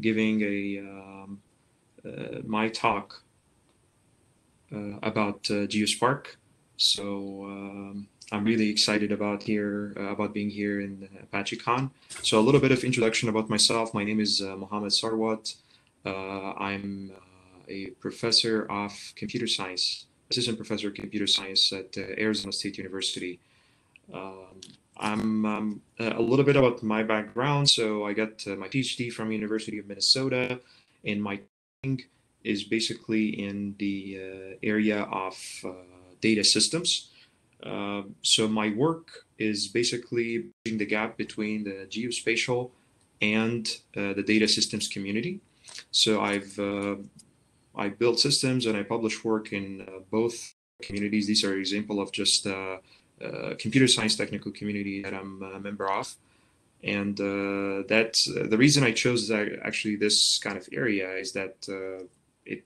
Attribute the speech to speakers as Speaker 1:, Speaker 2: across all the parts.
Speaker 1: giving a um, uh, my talk uh, about uh, GeoSpark. So um, I'm really excited about here about being here in ApacheCon. So a little bit of introduction about myself. My name is Mohamed Sarwat. I'm a professor of computer science, assistant professor of computer science at Arizona State University. Um, I'm um, a little bit about my background. So I got uh, my PhD from University of Minnesota, and my thing is basically in the uh, area of uh, data systems. Um, so my work is basically bridging the gap between the geospatial and uh, the data systems community. So I've uh, I built systems and I publish work in uh, both communities. These are example of just uh, computer science technical community that I'm a member of. And uh, that's uh, the reason I chose that actually this kind of area is that uh, it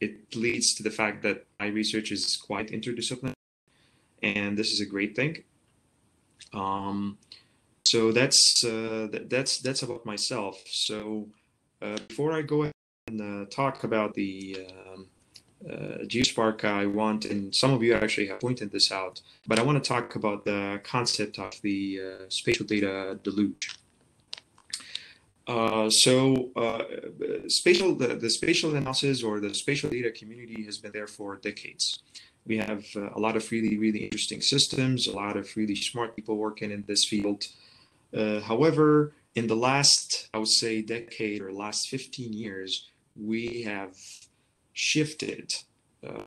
Speaker 1: it leads to the fact that my research is quite interdisciplinary, and this is a great thing. Um, so that's uh, that, that's that's about myself. So before I go and talk about the um, uh, GeoSpark I want, and some of you actually have pointed this out, but I want to talk about the concept of the uh, spatial data deluge. Uh, so uh, spatial, the, the spatial analysis or the spatial data community has been there for decades. We have uh, a lot of really, really interesting systems, a lot of really smart people working in this field. Uh, however, in the last, I would say, decade or last 15 years, we have shifted uh,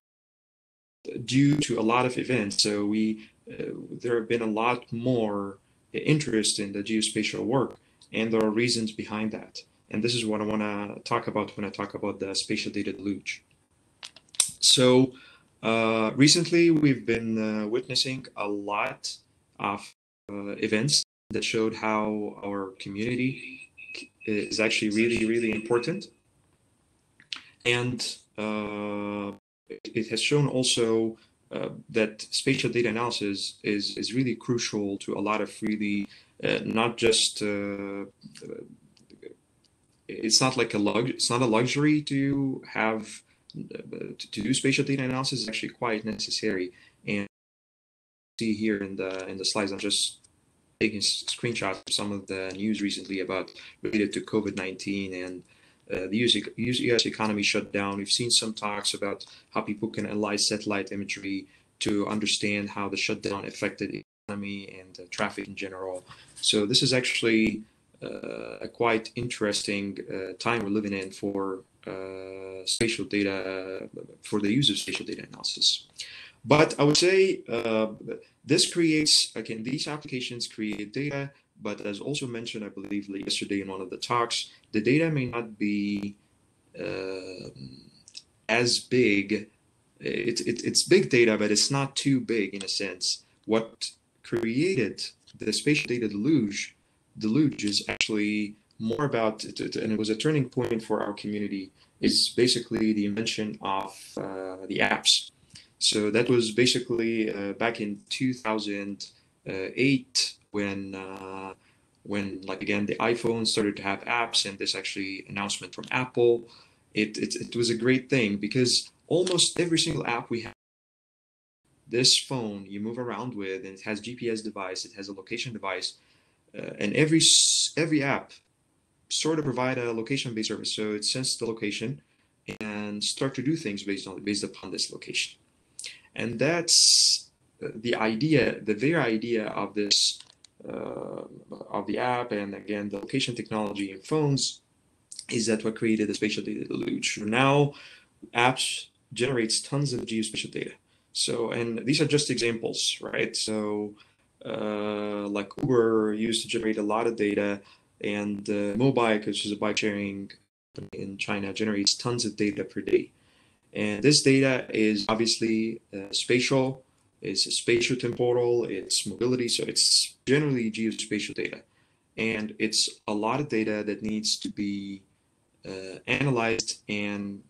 Speaker 1: due to a lot of events. So we uh, there have been a lot more interest in the geospatial work, and there are reasons behind that. And this is what I want to talk about when I talk about the spatial data deluge. So uh, recently, we've been uh, witnessing a lot of uh, events that showed how our community is actually really, really important. And uh, it has shown also uh, that spatial data analysis is, is really crucial to a lot of really uh, not just it's not like a lug it's not a luxury to have to do spatial data analysis is actually quite necessary and see here in the in the slides i'm just taking screenshots of some of the news recently about related to covid-19 and uh, the US, US economy shut down. We've seen some talks about how people can analyze satellite imagery to understand how the shutdown affected the economy and uh, traffic in general. So this is actually uh, a quite interesting uh, time we're living in for uh, spatial data, for the use of spatial data analysis. But I would say this creates, again, these applications create data but as also mentioned, I believe yesterday in one of the talks, the data may not be uh, as big. It, it, it's big data, but it's not too big in a sense. What created the spatial data deluge, deluge is actually more about, and it was a turning point for our community, is basically the invention of uh, the apps. So that was basically uh, back in 2008 when uh, when like again the iphone started to have apps and this actually announcement from apple it, it, it was a great thing because almost every single app we have this phone you move around with and it has gps device it has a location device uh, and every every app sort of provide a location based service so it sends the location and start to do things based on based upon this location and that's uh, the idea the very idea of this uh, of the app and again the location technology in phones is that what created the spatial data deluge. Now apps generates tons of geospatial data. So and these are just examples, right? So uh, like Uber used to generate a lot of data and uh, Mobike, which is a bike sharing in China, generates tons of data per day. And this data is obviously uh, spatial, it's spatial temporal, it's mobility, so it's generally geospatial data. and it's a lot of data that needs to be uh, analyzed and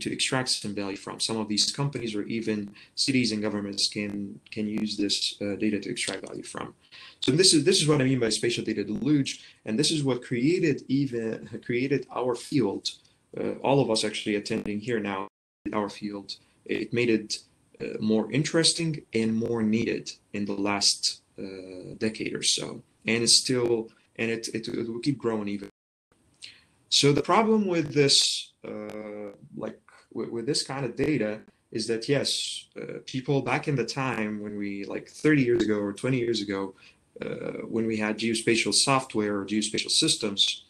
Speaker 1: to extract some value from. Some of these companies or even cities and governments can can use this uh, data to extract value from. So this is this is what I mean by spatial data deluge, and this is what created even created our field. Uh, all of us actually attending here now, our field. It made it uh, more interesting and more needed in the last uh, decade or so, and it's still and it, it, it will keep growing even. So the problem with this, uh, like with, with this kind of data is that yes, uh, people back in the time when we like 30 years ago or 20 years ago, uh, when we had geospatial software or geospatial systems,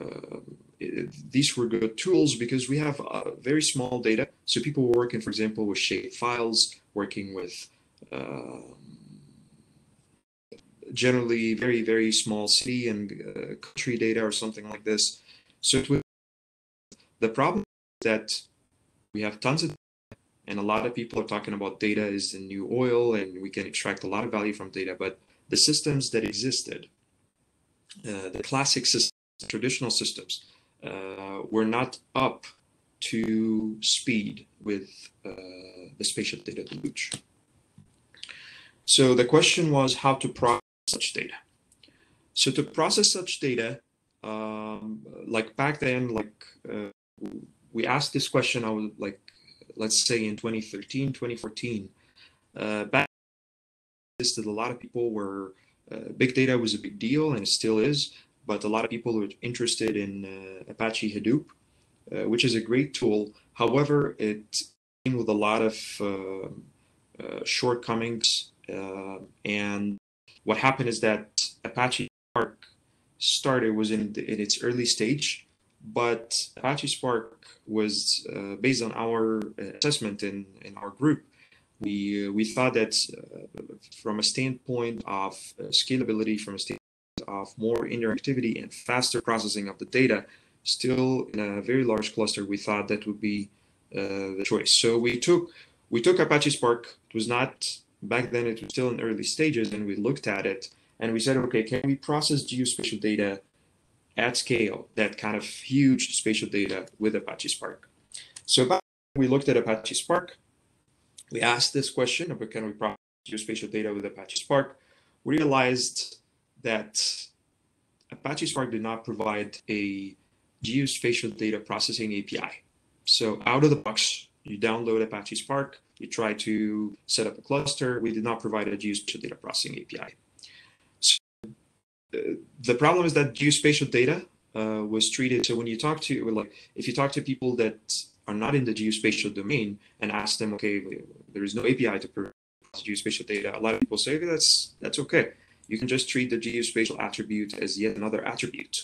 Speaker 1: uh, it, these were good tools because we have uh, very small data. So people were working, for example, with shape files, working with um, generally very very small city and uh, country data or something like this. So the problem that we have tons of and a lot of people are talking about data is the new oil and we can extract a lot of value from data but the systems that existed uh, the classic systems traditional systems uh, were not up to speed with uh, the spatial data deluge so the question was how to process such data. So to process such data um, like back then like uh, we asked this question, I was like, let's say in 2013, 2014, uh, back that a lot of people were, uh, big data was a big deal and it still is, but a lot of people were interested in uh, Apache Hadoop, uh, which is a great tool. However, it came with a lot of uh, shortcomings. and what happened is that Apache Spark started was in, the, in its early stage, but Apache Spark was uh, based on our assessment in, in our group. We, uh, we thought that uh, from a standpoint of uh, scalability, from a standpoint of more interactivity and faster processing of the data, still in a very large cluster, we thought that would be uh, the choice. So we took we took Apache Spark. It was not back then; it was still in early stages, and we looked at it and we said, okay, can we process geospatial data at scale that kind of huge spatial data with Apache Spark. So we looked at Apache Spark. We asked this question about can we process spatial data with Apache Spark. We realized that Apache Spark did not provide a geospatial data processing API. So out of the box, you download Apache Spark, you try to set up a cluster. We did not provide a geospatial data processing API the problem is that geospatial data uh, was treated. So when you talk to like, if you talk to people that are not in the geospatial domain and ask them, okay, there is no API to process geospatial data. A lot of people say that's that's okay. You can just treat the geospatial attribute as yet another attribute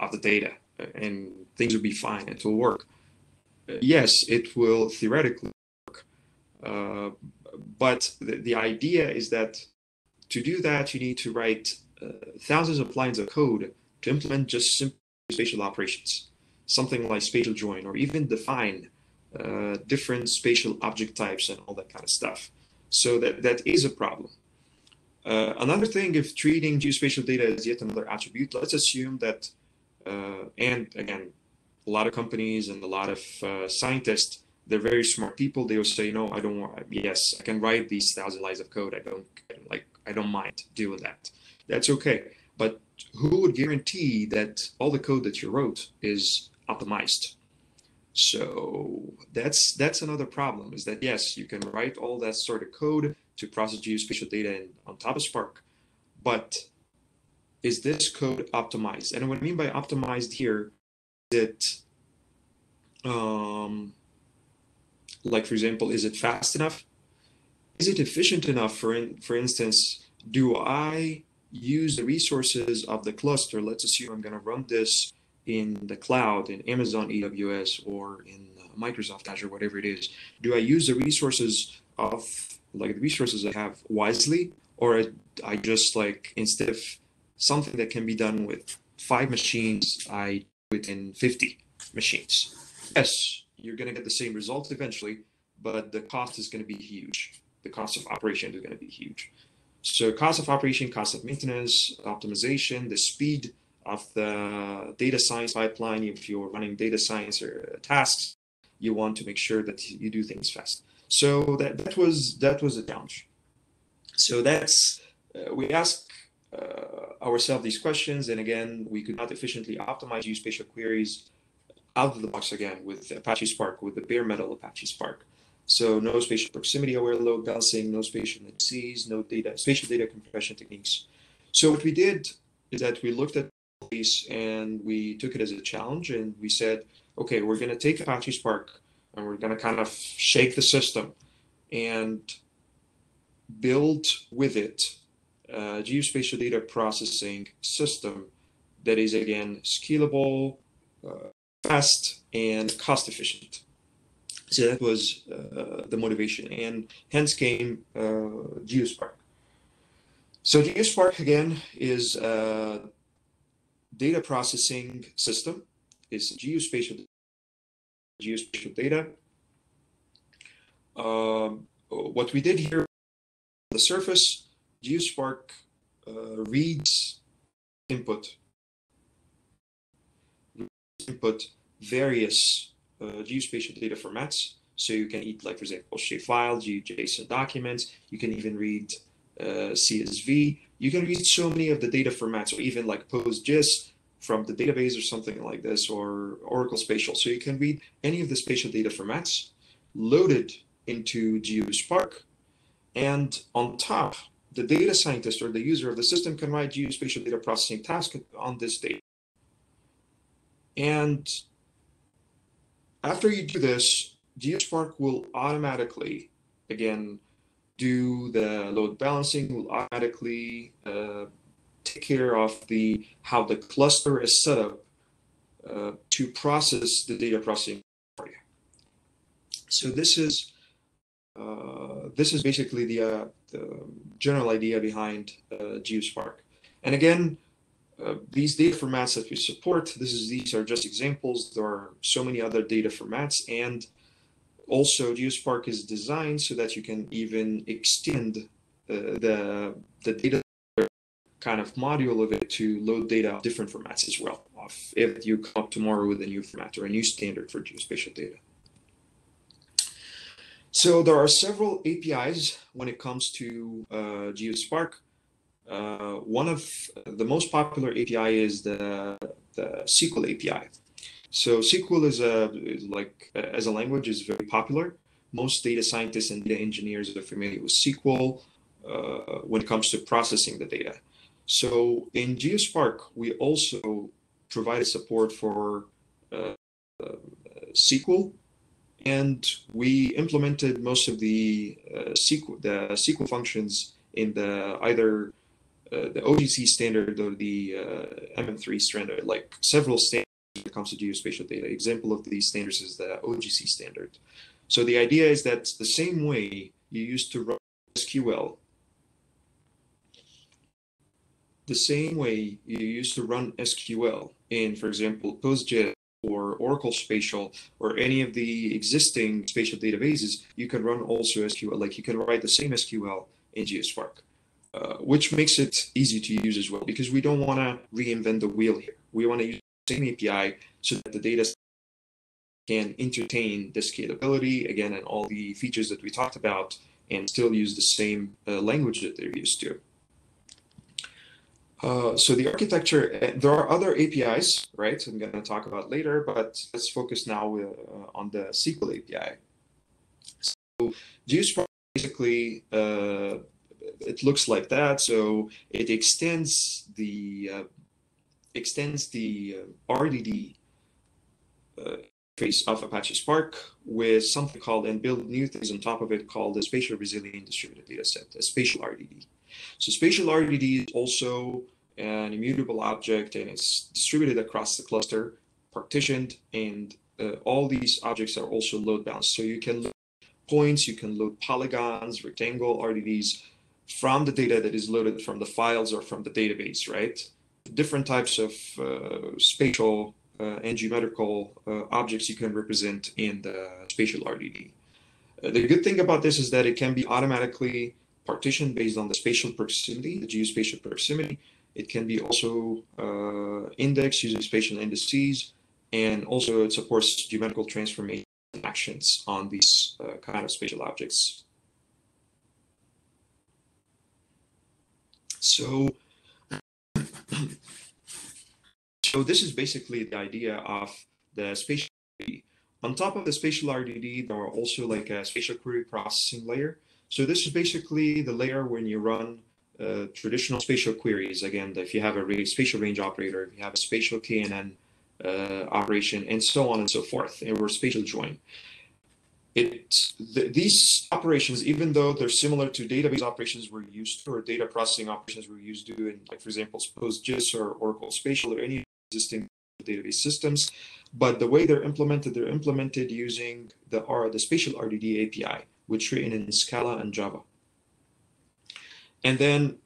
Speaker 1: of the data, and things will be fine. It will work. Yes, it will theoretically work, uh, but the, the idea is that to do that, you need to write thousands of lines of code to implement just simple spatial operations, something like spatial join, or even define uh, different spatial object types and all that kind of stuff. So that, that is a problem. Uh, another thing, if treating geospatial data as yet another attribute, let's assume that, uh, and again, a lot of companies and a lot of uh, scientists, they're very smart people. They will say, no, I don't want, yes, I can write these thousand lines of code. I don't like, I don't mind doing that that's okay. But who would guarantee that all the code that you wrote is optimized? So that's that's another problem. Is that yes, you can write all that sort of code to process geospatial data in, on top of Spark, but is this code optimized? And what I mean by optimized here is it um, like for example, is it fast enough? Is it efficient enough? For in, for instance, do I use the resources of the cluster. Let's assume I'm going to run this in the cloud, in Amazon AWS or in uh, Microsoft Azure, whatever it is. Do I use the resources of like the resources I have wisely, or I just like instead of something that can be done with five machines, I do it in 50 machines? Yes, you're going to get the same results eventually, but the cost is going to be huge. The cost of operation is going to be huge. So cost of operation, cost of maintenance, optimization, the speed of the data science pipeline. If you're running data science or tasks, you want to make sure that you do things fast. So that, that was that was a challenge. So that's uh, we ask uh, ourselves these questions, and again, we could not efficiently optimize geospatial queries out of the box again with Apache Spark, with the bare metal Apache Spark. So no spatial proximity aware load balancing, no spatial indices, no data spatial data compression techniques. So what we did is that we looked at these and we took it as a challenge and we said, okay, we're going to take Apache Spark and we're going to kind of shake the system and build with it a geospatial data processing system that is again scalable, uh, fast, and cost efficient. So that was uh, the motivation, and hence came uh, GeoSpark. So GeoSpark again is a data processing system. It's geospatial geospatial data. Um, what we did here on the surface, GeoSpark uh, reads input input various geospatial data formats. So you can eat, like for example, shapefile, JSON documents. You can even read uh, CSV. You can read so many of the data formats, or even like PostGIS from the database or something like this, or Oracle Spatial. So you can read any of the spatial data formats loaded into GeoSpark. And on top, the data scientist or the user of the system can write geospatial data processing tasks on this data. And after you do this, GeoSpark will automatically, again, do the load balancing, will automatically uh, take care of the how the cluster is set up uh, to process the data processing for you. So this is uh, this is basically the, uh, the, general idea behind uh, GeoSpark. And again, uh, these data formats that we support, this is these are just examples. There are so many other data formats, and also GeoSpark is designed so that you can even extend uh, the the data kind of module of it to load data of different formats as well. If you come up tomorrow with a new format or a new standard for geospatial data. So there are several APIs when it comes to uh, GeoSpark. Uh, one of the most popular API is the, the SQL API. So SQL is a is like as a language is very popular. Most data scientists and data engineers are familiar with SQL uh, when it comes to processing the data. So in GeoSpark, we also provided support for uh, SQL, and we implemented most of the uh, SQL the SQL functions in the either uh, the OGC standard or the uh, MM3 standard, like several standards when it comes to geospatial data. Example of these standards is the OGC standard. So the idea is that the same way you used to run SQL, the same way you used to run SQL in, for example, PostGIS or Oracle Spatial or any of the existing spatial databases, you can run also SQL. Like you can write the same SQL in GeoSpark. Uh, which makes it easy to use as well because we don't want to reinvent the wheel here. We want to use the same API so that the data can entertain the scalability again and all the features that we talked about and still use the same uh, language that they're used to. Uh, so the architecture, uh, there are other APIs, right? I'm going to talk about later, but let's focus now uh, on the SQL API. So GeoSpark basically uh, it looks like that. So it extends the uh, extends the uh, RDD uh, face of Apache Spark with something called and build new things on top of it called the spatial resilient distributed data set, a spatial RDD. So spatial RDD is also an immutable object and it's distributed across the cluster, partitioned, and uh, all these objects are also load balanced. So you can load points, you can load polygons, rectangle RDDs, from the data that is loaded from the files or from the database, right? Different types of uh, spatial uh, and geometrical uh, objects you can represent in the spatial RDD. Uh, the good thing about this is that it can be automatically partitioned based on the spatial proximity, the geospatial proximity. It can be also uh, indexed using spatial indices, and also it supports geometrical transformation actions on these uh, kind of spatial objects. So, so this is basically the idea of the spatial RDD. On top of the spatial RDD, there are also like a spatial query processing layer. So this is basically the layer when you run uh, traditional spatial queries. Again, if you have a spatial range operator, if you have a spatial KNN uh, operation, and so on and so forth, or spatial join. It, th these operations, even though they're similar to database operations we're used to, or data processing operations we're used to, in, like for example, PostGIS or Oracle Spatial or any existing database systems, but the way they're implemented, they're implemented using the R, the Spatial RDD API, which written in Scala and Java. And then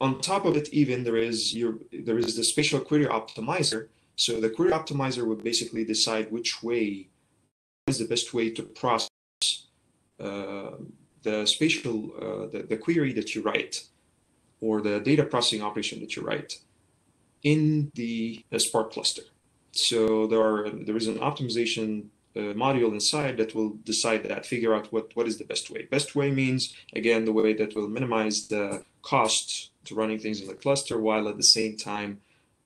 Speaker 1: on top of it, even there is your there is the Spatial Query Optimizer. So the Query Optimizer would basically decide which way is the best way to process uh, the spatial, uh, the, the query that you write or the data processing operation that you write in the Spark cluster. So there are there is an optimization uh, module inside that will decide that, figure out what, what is the best way. Best way means, again, the way that will minimize the cost to running things in the cluster while at the same time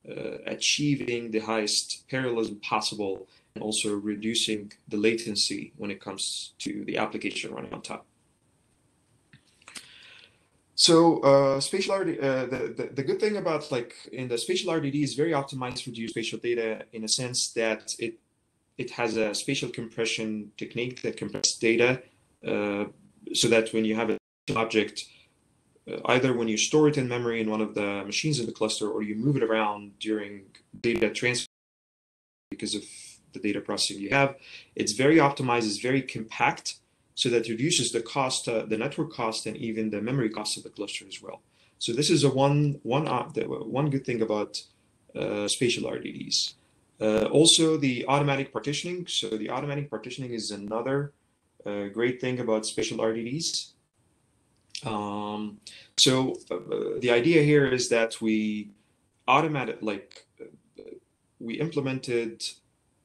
Speaker 1: uh, achieving the highest parallelism possible also reducing the latency when it comes to the application running on top. So uh, spatial RD, uh, the, the, the good thing about like in the spatial RDD is very optimized for geospatial data in a sense that it it has a spatial compression technique that compresses data uh, so that when you have an object, uh, either when you store it in memory in one of the machines in the cluster or you move it around during data transfer because of the data processing you have. It's very optimized, it's very compact, so that reduces the cost, uh, the network cost, and even the memory cost of the cluster as well. So this is a one one uh, one good thing about uh, spatial RDDs. Uh, also, the automatic partitioning. So the automatic partitioning is another uh, great thing about spatial RDDs. Um, so uh, the idea here is that we automated like we implemented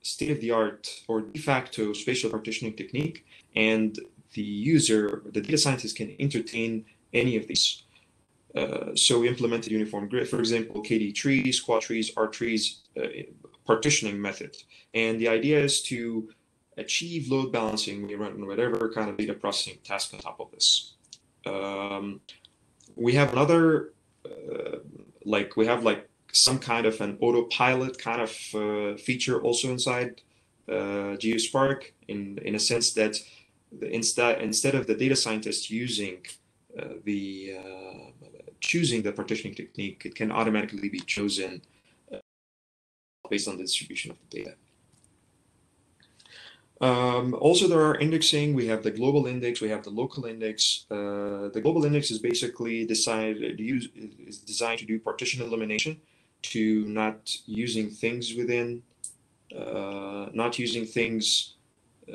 Speaker 1: state-of-the-art or de facto spatial partitioning technique, and the user, the data scientist, can entertain any of these. Uh, so we implemented uniform grid, for example, KD trees, quad trees, R trees, uh, partitioning method. And the idea is to achieve load balancing. We run whatever kind of data processing task on top of this. Um, we have another, uh, like we have like some kind of an autopilot kind of uh, feature also inside uh, GeoSpark in, in a sense that instead, instead of the data scientist using uh, the uh, choosing the partitioning technique, it can automatically be chosen uh, based on the distribution of the data. Um, also, there are indexing. We have the global index. We have the local index. Uh, the global index is basically decided use is designed to do partition elimination to not using things within, uh, not using things,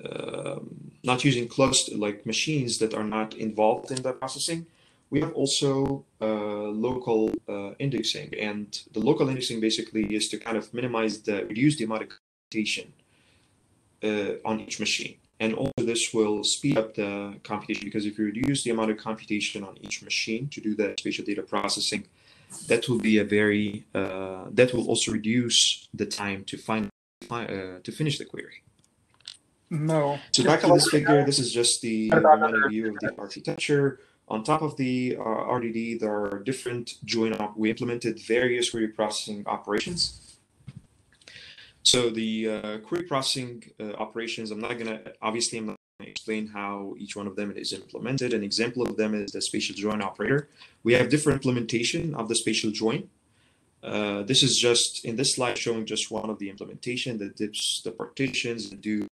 Speaker 1: um, not using cluster like machines that are not involved in the processing. We have also uh, local uh, indexing, and the local indexing basically is to kind of minimize the reduce the amount of computation uh, on each machine. And also this will speed up the computation because if you reduce the amount of computation on each machine to do the spatial data processing, that will be a very uh, that will also reduce the time to find uh, to finish the query.
Speaker 2: No.
Speaker 1: So back to this figure, this is just the remaining view of the architecture. On top of the uh, RDD, there are different join op. We implemented various query processing operations. So the uh, query processing uh, operations, I'm not gonna obviously I'm not explain how each one of them is implemented. An example of them is the spatial join operator. We have different implementation of the spatial join. Uh, this is just in this slide showing just one of the implementation that dips the partitions and do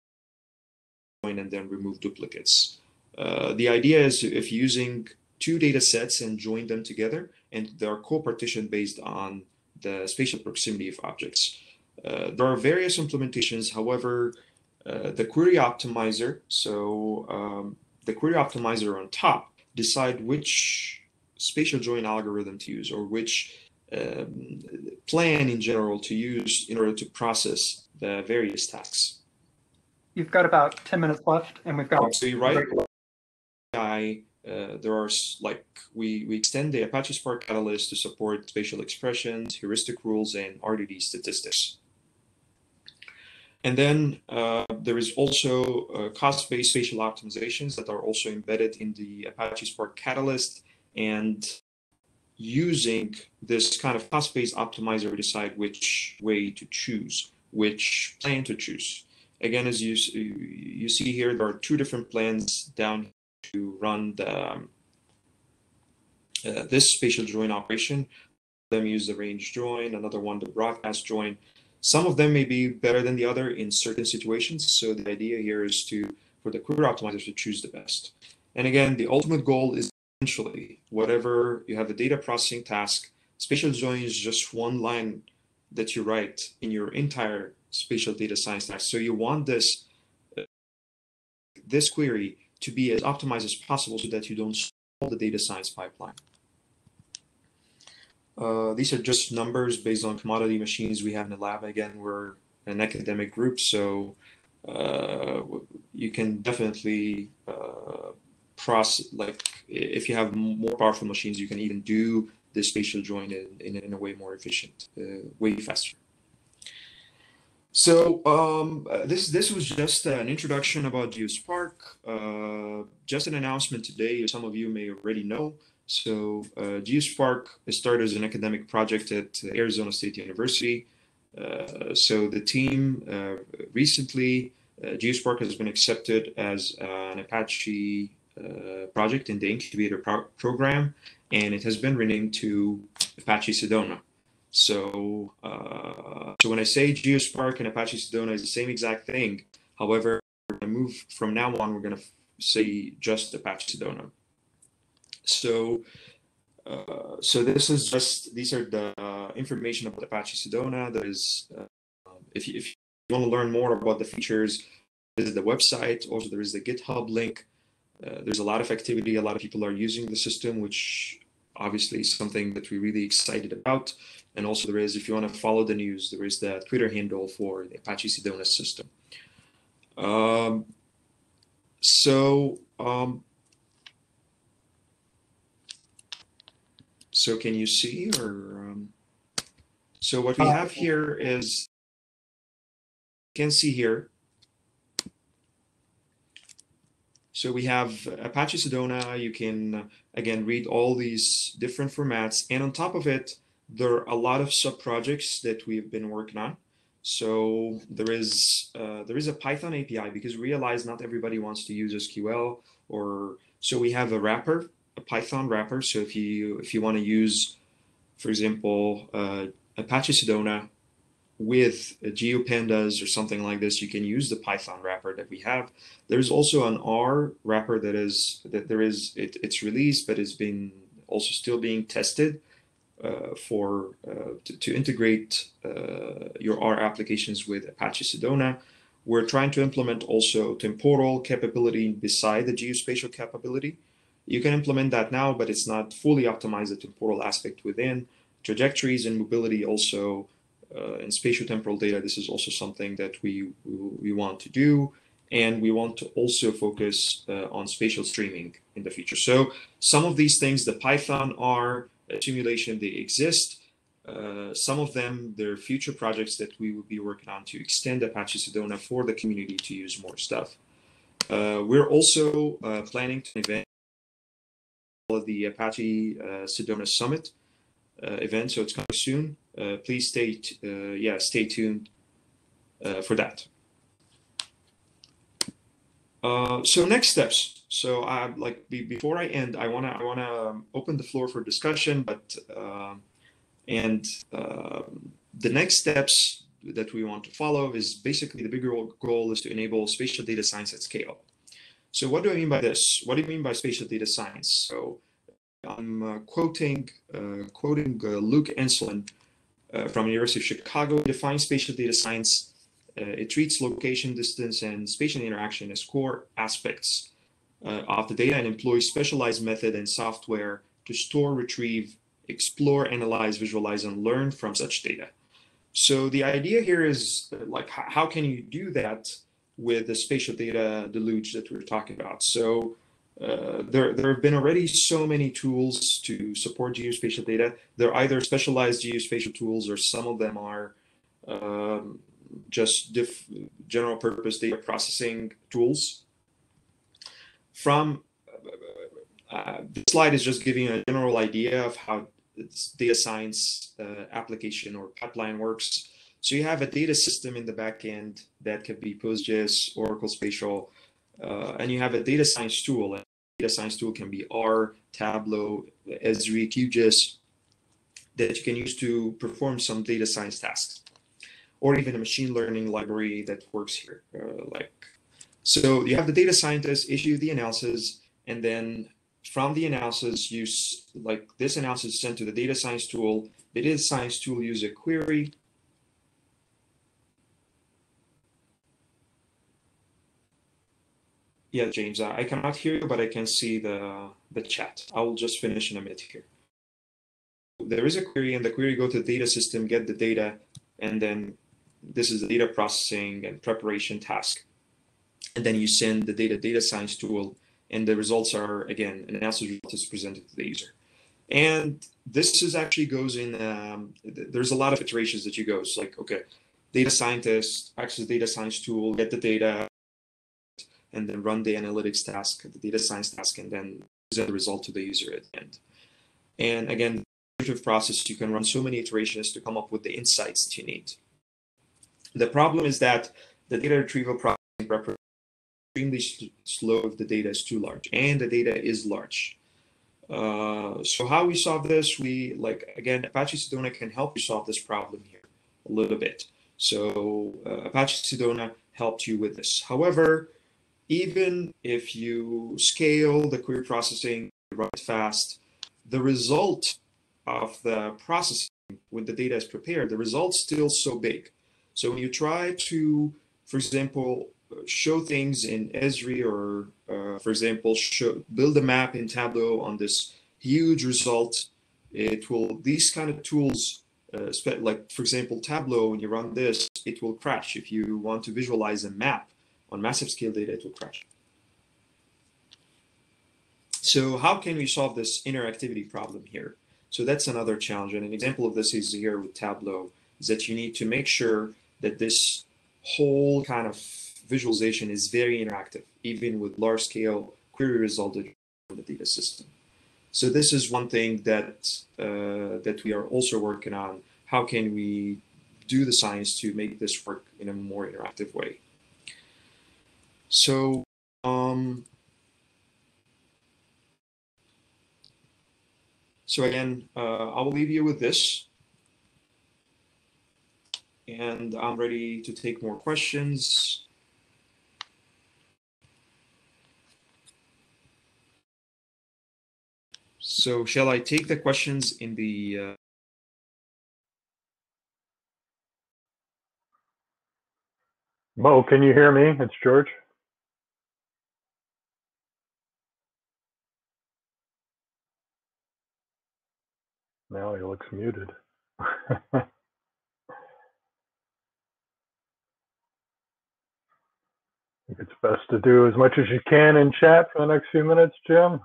Speaker 1: join and then remove duplicates. Uh, the idea is if using two data sets and join them together and they are co-partitioned based on the spatial proximity of objects. Uh, there are various implementations. However, uh, the query optimizer. So um, the query optimizer on top decide which spatial join algorithm to use or which um, plan in general to use in order to process the various tasks.
Speaker 2: You've got about 10 minutes left, and we've got.
Speaker 1: So you write I uh, there are like we we extend the Apache Spark Catalyst to support spatial expressions, heuristic rules, and RDD statistics. And then uh, there is also uh, cost-based spatial optimizations that are also embedded in the Apache Spark Catalyst and using this kind of cost-based optimizer we decide which way to choose, which plan to choose. Again, as you, you see here, there are two different plans down to run the, um, uh, this spatial join operation. Them use the range join, another one the broadcast join. Some of them may be better than the other in certain situations. So the idea here is to for the query optimizers to choose the best. And again, the ultimate goal is essentially whatever you have a data processing task, spatial join is just one line that you write in your entire spatial data science task. So you want this this query to be as optimized as possible so that you don't stall the data science pipeline. Uh, these are just numbers based on commodity machines we have in the lab. Again, we're an academic group, so uh, you can definitely uh, process, like if you have more powerful machines, you can even do the spatial join in, in, in a way more efficient, uh, way faster. So um, this this was just an introduction about GeoSpark. Uh, just an announcement today. Some of you may already know. So uh, GeoSpark started as an academic project at Arizona State University. Uh, so the team uh, recently, uh, GeoSpark has been accepted as an Apache project in the incubator pro program, and it has been renamed to Apache Sedona. So, uh, so when I say GeoSpark and Apache Sedona is the same exact thing. However, I move from now on, we're going to say just Apache Sedona. So, uh, so this is just these are the uh, information about Apache Sedona. There is, uh, if you, if you want to learn more about the features, visit the website. Also, there is the GitHub link. Uh, there's a lot of activity. A lot of people are using the system, which obviously is something that we're really excited about. And also there is, if you want to follow the news, there is the Twitter handle for the Apache Sedona system. Um, so, um, so can you see or, um, so what we uh, have here is, you can see here, So we have Apache Sedona. You can, again, read all these different formats. And on top of it, there are a lot of sub projects that we've been working on. So there is uh, there is a Python API because realize not everybody wants to use SQL or so we have a wrapper, Python wrapper. So if you if you want to use, for example, uh, Apache Sedona with GeoPandas or something like this, you can use the Python wrapper that we have. There's also an R wrapper that is that there is it, it's released but it's been also still being tested uh, for uh, to, to, integrate uh, your R applications with Apache Sedona. We're trying to implement also temporal capability beside the geospatial capability. You can implement that now, but it's not fully optimized the temporal aspect within. Trajectories and mobility also uh, in spatial temporal data, this is also something that we, we want to do. And we want to also focus uh, on spatial streaming in the future. So some of these things, the Python R, simulation, they exist. Uh, some of them, they're future projects that we will be working on to extend Apache Sedona for the community to use more stuff. Uh, we're also uh, planning to event the Apache uh, Sedona Summit uh, event, so it's coming soon. Uh, please stay, yeah, stay tuned for that. so next steps. So, uh, like be, before I end, I wanna I wanna um, open the floor for discussion. But uh, and uh, the next steps that we want to follow is basically the bigger goal is to enable spatial data science at scale. So, what do I mean by this? What do you mean by spatial data science? So, I'm uh, quoting uh, quoting uh, Luc Anselin from University of Chicago. Defines spatial data science. it treats location, distance, and spatial interaction as core aspects of the data and employ specialized method and software to store, retrieve, explore, analyze, visualize, and learn from such data. So the idea here is like, how can you do that with the spatial data deluge that we're talking about? So uh, there, there have been already so many tools to support geospatial data. They're either specialized geospatial tools or some of them are um, just general purpose data processing tools. From uh, uh this slide is just giving a general idea of how data science uh, application or pipeline works. So you have a data system in the backend that can be PostGIS, Oracle Spatial, uh, and you have a data science tool. A data science tool can be R, Tableau, Esri, QGIS that you can use to perform some data science tasks, or even a machine learning library that works here. Uh, like, so you have the data scientist issue the analysis, and then from the analysis, use like this analysis is sent to the data science tool. The data science tool use a query. Yeah, James, I cannot hear you, but I can see the, the chat. I will just finish in a minute here. There is a query and the query go to data system, get the data, and then this is the data processing and preparation task. And then you send the data data science tool and the results are again an analysis result is presented to the user and this is actually goes in um, there's a lot of iterations that you go it's like okay data scientist access data science tool get the data and then run the analytics task the data science task and then present the result to the user at the end and again iterative process you can run so many iterations to come up with the insights that you need the problem is that the data retrieval process is extremely slow if the data is too large, and the data is large. Uh, so how we solve this, we like again, Apache Sedona can help you solve this problem here a little bit. So uh, Apache Sedona helped you with this. However, even if you scale the query processing, run fast, the result of the processing when the data is prepared, the result's still so big. So when you try to, for example, show things in Esri or, uh, for example, show, build a map in Tableau on this huge result. It will, these kind of tools, uh, like for example, Tableau, when you run this, it will crash. If you want to visualize a map on massive scale data, it will crash. So how can we solve this interactivity problem here? So that's another challenge. And an example of this is here with Tableau, is that you need to make sure that this whole kind of visualization is very interactive, even with large scale query resulted from the data system. So this is one thing that uh, that we are also working on. How can we do the science to make this work in a more interactive way? So um, so again, uh, I will leave you with this. And I'm ready to take more questions. So shall I take the questions in the uh...
Speaker 3: Can you hear me? It's George. Now he looks muted. I think it's best to do as much as you can in chat for the next few minutes, Jim.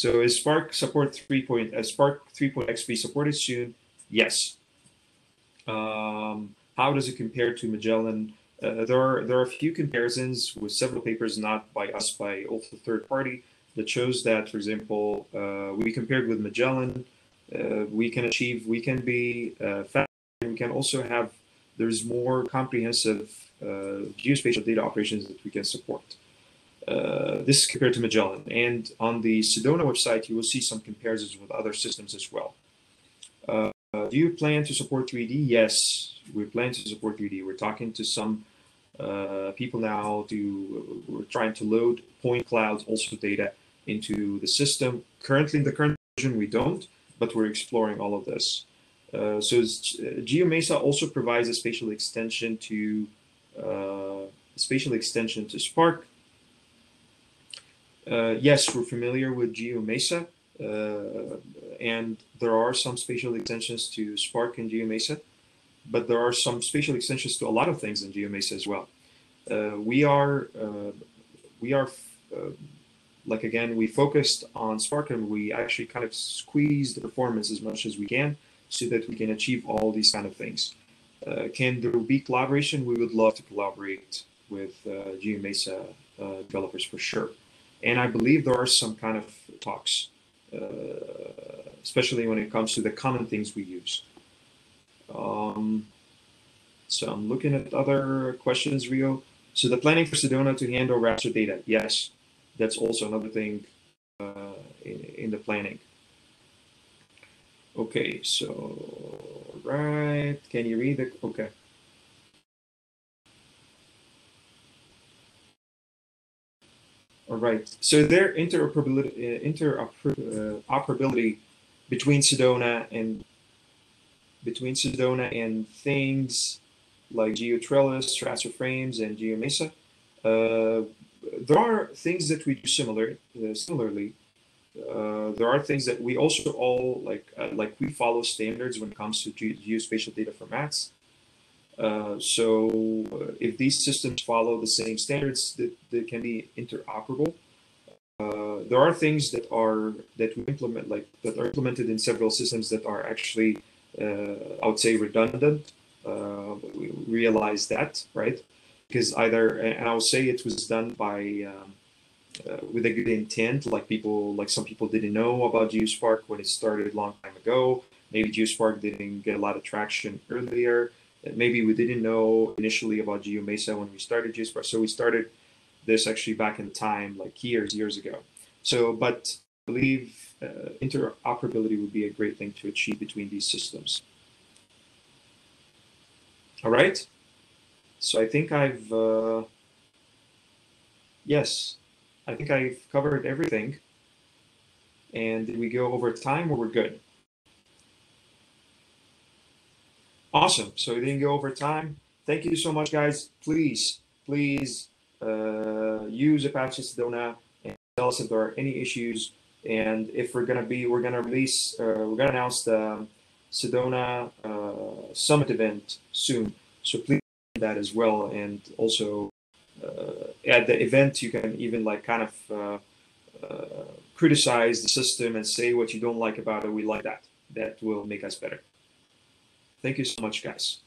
Speaker 1: So is Spark support 3. Point, uh, Spark 3.xp supported soon? Yes. Um, how does it compare to Magellan? Uh, there are there are a few comparisons with several papers, not by us, by also third party, that shows that, for example, uh, we compared with Magellan, uh, we can achieve, we can be uh, fast, we can also have, there's more comprehensive uh, geospatial data operations that we can support. Uh, this is compared to Magellan. And on the Sedona website, you will see some comparisons with other systems as well. Uh, do you plan to support 3D? Yes, we plan to support 3D. We're talking to some uh, people now to we're trying to load point clouds also data into the system. Currently, in the current version, we don't, but we're exploring all of this. Uh, so GeoMesa also provides a spatial extension to uh, spatial extension to Spark. Uh, yes, we're familiar with GeoMesa, uh, and there are some spatial extensions to Spark and GeoMesa but there are some spatial extensions to a lot of things in GeoMesa as well. Uh, we are we are like again we focused on Spark and we actually kind of squeeze the performance as much as we can so that we can achieve all these kind of things. Uh, can there be collaboration? We would love to collaborate with uh, GeoMesa uh, developers for sure, and I believe there are some kind of talks, especially when it comes to the common things we use. Um, so I'm looking at other questions, Rio. So the planning for Sedona to handle raster data, yes, that's also another thing uh, in, in the planning. Okay, so right, can you read it? Okay. All right. So their interoperability, uh, interoperability between Sedona and between Sedona and things like GeoTrellis, Raster Frames, and GeoMesa. Uh, there are things that we do similar, uh, similarly. Uh, there are things that we also all like, uh, like we follow standards when it comes to ge geospatial data formats. Uh, so uh, if these systems follow the same standards, that, that can be interoperable. there are things that are that we implement like that are implemented in several systems that are actually uh, I would say redundant. Uh, we realize that, right? Because either, and I would say it was done by um, uh, with a good intent, like people, like some people didn't know about GeoSpark when it started a long time ago. Maybe GeoSpark didn't get a lot of traction earlier. Maybe we didn't know initially about GeoMesa when we started GeoSpark. So we started this actually back in time, like years, years ago. So, but I believe uh, interoperability would be a great thing to achieve between these systems. All right. So I think I've, uh, yes, I think I've covered everything. And did we go over time or we're good? Awesome. So we didn't go over time. Thank you so much, guys. Please, please uh, use Apache Sedona and tell us if there are any issues and if we're gonna be, we're gonna release, uh, we're gonna announce the Sedona uh, Summit event soon. So please that as well, and also uh, at the event you can even like kind of uh, uh, criticize the system and say what you don't like about it. We like that. That will make us better. Thank you so much, guys.